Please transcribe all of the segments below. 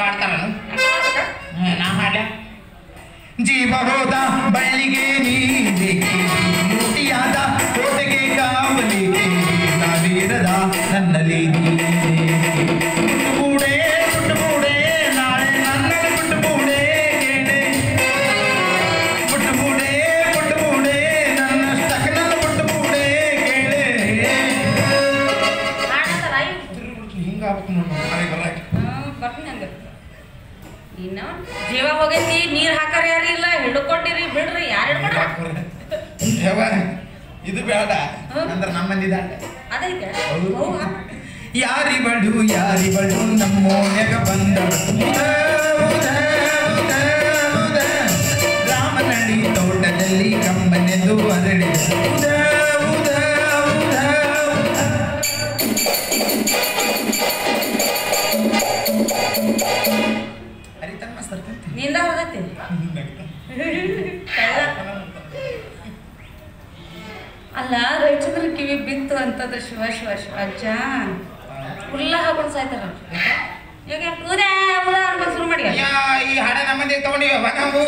ಆಡ್ತಾರ ನಾ ಹಾಡ ಜೀವ ಹೋದ ಬಳ್ಳಿಗೆ ನೀರಿಗೆ ಮುಟಿಯಾದ ಕೋಟೆಗೆ ಕಾವಲಿಗೆ ನಾವಿರದ ನನ್ನಲ್ಲಿ ಬೂಡೆ ಪುಟ್ಟು ಬೂಡೆ ನಾಳೆ ನನ್ನ ಪುಟ್ಟು ಬೂಡೆ ಕೇಳೆ ಪುಟ್ಟು ಬೂಡೆ ಪುಟ್ಟು ಬೂಡೆ ನನ್ನ ಸ್ಟಕ್ ನನ್ನ ಪುಟ್ಟು ಬೂಡೆ ಕೇಳೆ ಹಿಂಗಾಗ್ಬೇಕು ನೋಡು ಮಾರಿ ಬರಾಕ ಬರ್ತೀನಿ ಅಂದ್ರೆ ಇನ್ನು ಜೀವ ಹೋಗೈತಿ ನೀರ್ ಹಾಕಾರ ಯಾರು ಇಲ್ಲ ಹಿಡ್ಕೊಂಡಿರಿ ಬಿಡ್ರಿ ಯಾರು ಹಿಡ್ಕೊಂಡ್ರಿ? ಇದು ಬೇಡ. ಅಂದ್ರೆ ನಮ್ಮಲ್ಲಿ ಅದೈತೆ? ಯಾರಿ ಬಡು ನಮ್ಮೋನೆಗ ಉದ, ಉದ, ಉದ, ಉದ. ರಾಮನಡಿ ತೋಟದಲ್ಲಿ ಕಂಬನೆದು ಅರಳಿದ. ಅಲ್ಲ ರವಿಚಂದ್ರ ಕಿವಿ ಬಿತ್ತು ಅಂತಂದ್ರೆ ಶಿವ ಶಿವ ಶಿವ ಅಜ್ಜ. ಉಲ್ಲ ಹಾಕೊಂಡು ಸಾಯ್ತಾರ ಇವಾಗ ಊದ ಊದ ಅನ್ಕೊಂಡು ಶುರು ಮಾಡಿ. ಅಯ್ಯ, ಈ ಹಣ ನಮ್ಮದೇ ತಗೊಂಡಿವ ನಾವು.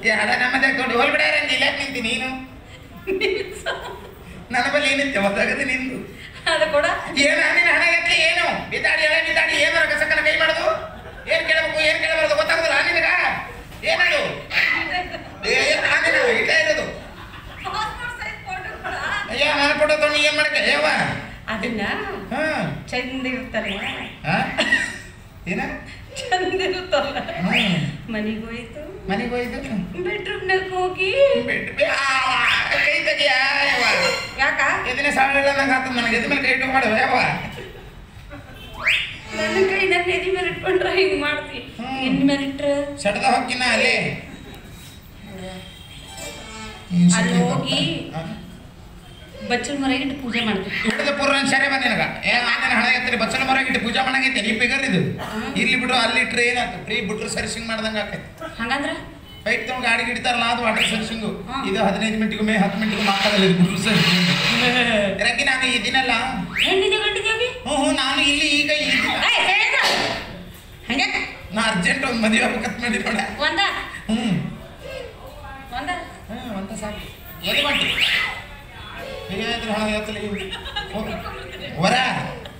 ಈ ಹಡ ನಮ್ಮದೇ ತಗೊಂಡು ಹೋಲ್ಬಿಡ ಇಲ್ಲ ನಿಂತಿ ನೀನು? ನನ್ನ ಬಳಿ ಏನಿತ್ತೆ ಒದ್ದಾಗದೆ ನಿಂದು. ಅದು ಕೂಡ ಏನು ನಿನ್ನ ಹಣ ಎತ್ತಲಿ ಏನು? ಬಿದ್ದಾಡಿ ಎಳೆ ಬಿದ್ದಾಡಿ ಏನು ಕಸಕ್ಕನ ಕೈ ಮಾಡೋದು ಏನ್ ಕೇಳಬೇಕು ಏನ್ ಕೇಳಬಾರ್ದು ಗೊತ್ತಾಗುದಿಲ್ಲ ನಿನಗ ಏನದು ಏನ್ ನಾನಿನ ಇಲ್ಲೇ ಇರೋದು ಅಯ್ಯ ನಾನು ಕೊಡೋ ತಮ್ಮ ಏನು ಮಾಡಕ್ಕೆ ಅಯ್ಯವ ಅದನ್ನ ಹಾ. ಚಂದ ಇರ್ತಾರೆ ಹಾ? ಏನ? ಚಂದ ಇರುತ್ತಲ್ಲ ಮನೆಗೆ ಹೋಯ್ತು. ಮನೆಗೆ ಹೋಯ್ತು? ಬೆಡ್ರೂಮ್ನಾಗ ಹೋಗಿ. ಕೈ ತೆಗಿಯ ಯಾಕ? ಎದಿನ ಸಾವಿರ ನಂಗೆ ಆತದ ನನಗೆ ಎದ ಮೇಲೆ ಕೈ ಇಟ್ಟು ಮಾಡುವ ಯಾವ ನನ್ನ ಕೈ ನನ್ನ ಎದಿ ಮೇಲೆ ಇಟ್ಕೊಂಡ್ರೆ ಹಿಂಗೆ ಮಾಡ್ತಿ. ಹ್ಮ್. ಮೇಲೆ ಇಟ್ರೆ. ಸಡ್ದ ಹೊಕ್ಕಿನ ಅಲ್ಲಿ? ಅಲ್ಲಿ ಹೋಗಿ ಬಚ್ಚಲ ಮರ ಇಟ್ಟು ಪೂಜೆ ಮಾಡ್ತೀವಿ. ಹಿಡಿದ ಸರಿ ಬಂದ ನಿನಗ. ಏ ನಾನು ಹಣ ಎತ್ತರಿ ಬಚ್ಚಲ ಮರ ಇಟ್ಟು ಪೂಜೆ ಮಾಡಂಗೈತೆ ನೀ ಬಿಗರ್ ಇದು. ಇಲ್ಲಿ ಬಿಡು ಅಲ್ಲಿ ಇಟ್ರೆ ಏನಾಯ್ತು ಫ್ರೀ ಬಿಟ್ರೆ ಸರ್ಸಿಂಗ್ ಮಾಡ್ದಂಗ ಆಕೈತಿ. ಹಂಗಂದ್ರೆ? ಬೈಕ್ ತಗೊಂಡು ಗಾಡಿ ಹಿಡಿತಾರಲ್ಲ ಅದು ವಾಟರ್ ಸರ್ಸಿಂಗು ಹ್ಮ್. ಇದು ಹದಿನೈದು ಮೇ ಹತ್ತು ಮಿನಿಟ್ಗೂ ಮಾತಾಡಲ್ಲ ಇದು ಬಿಟ್ರು ಸರ್ಸಿಂಗ್ ಯಾಕೆ ನಾನು ಇದಿನಲ್ಲ ಹ್ಞೂ ಹ್ಞೂ ನಾನು ಇಲ್ಲಿ ಈಗ ಹಂಗೆ? ನಾ ಅರ್ಜೆಂಟ್ ಒಂದು ಮದುವೆ ಆಗ್ಬೇಕಂತ ಮಾಡಿ ನೋಡ. ಒಂದ? ಹ್ಞೂ ಒಂದ? ಹ್ಞೂ ಅಂತ ಸಾಕು. ಎಲ್ಲಿ ಮಾಡಿ ಹೇಗಾದ್ರೆ ಹಣ ಎತ್ತಲಿ ವರ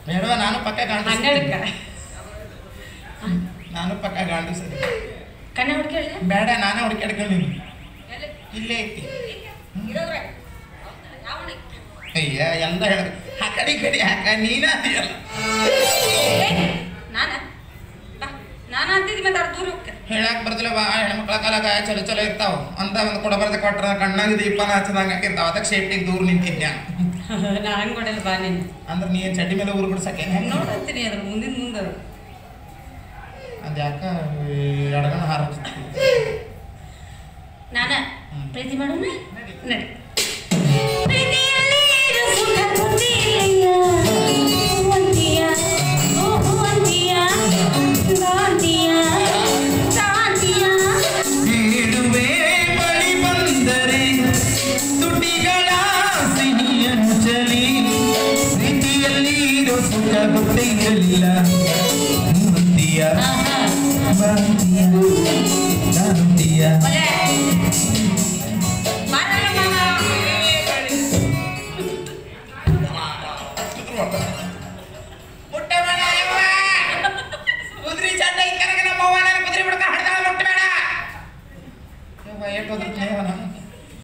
ಬೇಡವ ನಾನು ಪಕ್ಕ ಕಾಣಿಸ್ತೀನಿ ನಾನು ಪಕ್ಕ ಗಾಂಡು ಸರಿ ಕಣ್ಣೆ ಹುಡ್ಕೇಳಿ ಬೇಡ ನಾನೇ ಹುಡುಕಾಡ್ಕೊಂಡು ಇಲ್ಲೇ ಐತಿ ಅಯ್ಯ ಎಲ್ಲ ಹೇಳ ಆ ಕಡೆ ಕಡೆ ಹಾಕ ನೀನ ನಾನ? ನಾನು ಅಂತಿದ್ದಿ ಮತ್ತೆ ಅವ್ರು ದೂರ ಹೋಗ್ತಾರೆ ಹೇಳಕ್ ಬರ್ದಿಲ್ಲ ಬಾ ಹೆಣ್ಮಕ್ಳ ಕಾಲಾಗ ಚಲೋ ಚಲೋ ಇರ್ತಾವ. ಅಂತ ಒಂದು ಕೊಡಬಾರ್ದ ಕೊಟ್ರ ಕಣ್ಣಾಗ ದೀಪನ ಹಚ್ಚದಂಗ ಹಾಕಿರ್ತಾವ. ಅದಕ್ಕೆ ಸೇಫ್ಟಿಗೆ ದೂರ ನಿಂತಿದ್ದೆ ನಾ ಹಂಗೆ ಕೊಡಲ್ಲ ಬಾ ನೀನು. ಅಂದ್ರೆ ನೀ ಚಡ್ಡಿ ಮೇಲೆ ಊರು ಬಿಡ್ಸಕ್ಕೆ ನೋಡಂತೀನಿ ಅದ್ರ ಮುಂದಿನ ಮುಂದೆ ಅದ್ಯಾಕ ಎಡಗಣ ಹಾರ ನಾನು. ಪ್ರೀತಿ Yeah. Uh -huh. Bandia, bandia, bandia.